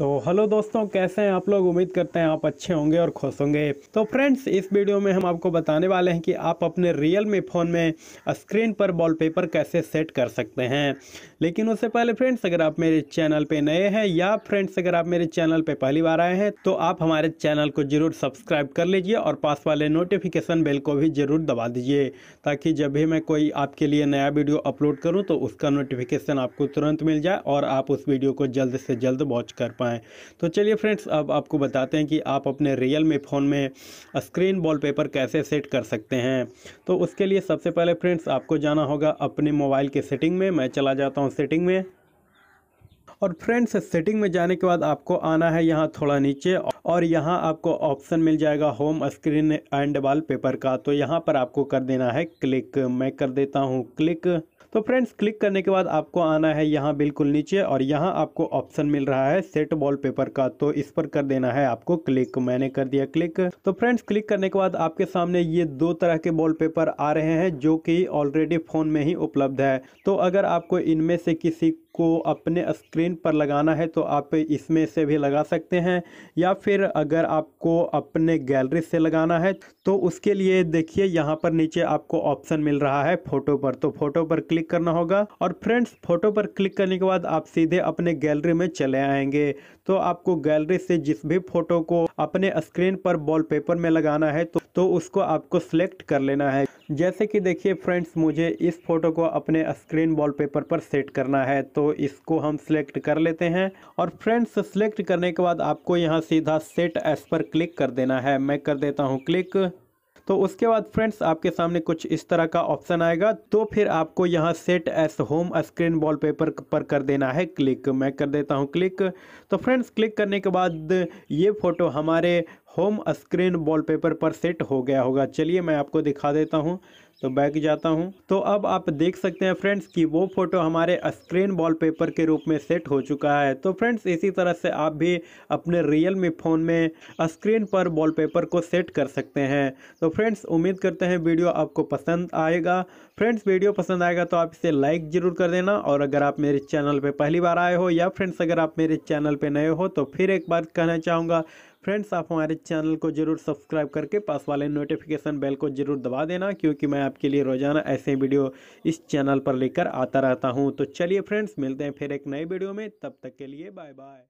तो हेलो दोस्तों, कैसे हैं आप लोग? उम्मीद करते हैं आप अच्छे होंगे और खुश होंगे। तो फ्रेंड्स, इस वीडियो में हम आपको बताने वाले हैं कि आप अपने रियल मी फ़ोन में स्क्रीन पर वॉलपेपर कैसे सेट कर सकते हैं। लेकिन उससे पहले फ्रेंड्स, अगर आप मेरे चैनल पे नए हैं या फ्रेंड्स, अगर आप मेरे चैनल पे पहली बार आए हैं तो आप हमारे चैनल को ज़रूर सब्सक्राइब कर लीजिए और पास वाले नोटिफिकेशन बेल को भी ज़रूर दबा दीजिए, ताकि जब भी मैं कोई आपके लिए नया वीडियो अपलोड करूँ तो उसका नोटिफिकेशन आपको तुरंत मिल जाए और आप उस वीडियो को जल्द से जल्द वॉच कर पाएँ। पाएँ तो चलिए फ्रेंड्स, अब आपको बताते हैं कि आप अपने रियल मी फ़ोन में स्क्रीन वॉलपेपर कैसे सेट कर सकते हैं। तो उसके लिए सबसे पहले फ्रेंड्स, आपको जाना होगा अपने मोबाइल के सेटिंग में। मैं चला जाता हूँ सेटिंग में। और फ्रेंड्स सेटिंग में जाने के बाद आपको आना है यहाँ थोड़ा नीचे और यहाँ आपको ऑप्शन मिल जाएगा होम स्क्रीन एंड वॉलपेपर का। तो यहाँ पर आपको कर देना है क्लिक मैं कर देता हूँ क्लिक तो फ्रेंड्स, क्लिक करने के बाद आपको आना है यहाँ बिल्कुल नीचे और यहाँ आपको ऑप्शन मिल रहा है सेट वॉलपेपर का तो इस पर कर देना है आपको क्लिक। मैंने कर दिया क्लिक। तो फ्रेंड्स, क्लिक करने के बाद आपके सामने ये दो तरह के वॉलपेपर आ रहे हैं जो कि ऑलरेडी फ़ोन में ही उपलब्ध है। तो अगर आपको इनमें से किसी को अपने स्क्रीन पर लगाना है तो आप इसमें से भी लगा सकते हैं। या फिर अगर आपको अपने गैलरी से लगाना है तो उसके लिए देखिए यहाँ पर नीचे आपको ऑप्शन मिल रहा है फ़ोटो पर। तो फ़ोटो पर क्लिक करना होगा और फ्रेंड्स फ़ोटो पर क्लिक करने के बाद आप सीधे अपने गैलरी में चले आएँगे। तो आपको गैलरी से जिस भी फ़ोटो को अपने स्क्रीन पर वॉलपेपर में लगाना है तो, तो उसको आपको सिलेक्ट कर लेना है। जैसे कि देखिए फ्रेंड्स, मुझे इस फ़ोटो को अपने स्क्रीन वॉलपेपर पर सेट करना है तो इसको हम सिलेक्ट कर लेते हैं। और फ्रेंड्स, सिलेक्ट करने के बाद आपको यहाँ सीधा सेट एस पर क्लिक कर देना है। मैं कर देता हूँ क्लिक। तो उसके बाद फ्रेंड्स, आपके सामने कुछ इस तरह का ऑप्शन आएगा तो फिर आपको यहाँ set as home screen wallpaper पर कर देना है क्लिक। मैं कर देता हूँ क्लिक। तो फ्रेंड्स, क्लिक करने के बाद ये फ़ोटो हमारे होम स्क्रीन वॉलपेपर पर सेट हो गया होगा। चलिए मैं आपको दिखा देता हूँ। तो बैक जाता हूँ। तो अब आप देख सकते हैं फ्रेंड्स कि वो फ़ोटो हमारे स्क्रीन वॉलपेपर के रूप में सेट हो चुका है। तो फ्रेंड्स इसी तरह से आप भी अपने रियल मी फ़ोन में स्क्रीन पर वॉलपेपर को सेट कर सकते हैं। तो फ्रेंड्स उम्मीद करते हैं वीडियो आपको पसंद आएगा। फ्रेंड्स वीडियो पसंद आएगा तो आप इसे लाइक ज़रूर कर देना और अगर आप मेरे चैनल पर पहली बार आए हो या फ्रेंड्स अगर आप मेरे चैनल पर नए हो तो फिर एक बात कहना चाहूँगा फ्रेंड्स, आप हमारे चैनल को ज़रूर सब्सक्राइब करके पास वाले नोटिफिकेशन बेल को ज़रूर दबा देना, क्योंकि मैं आपके लिए रोज़ाना ऐसे वीडियो इस चैनल पर लेकर आता रहता हूँ। तो चलिए फ्रेंड्स, मिलते हैं फिर एक नए वीडियो में। तब तक के लिए बाय बाय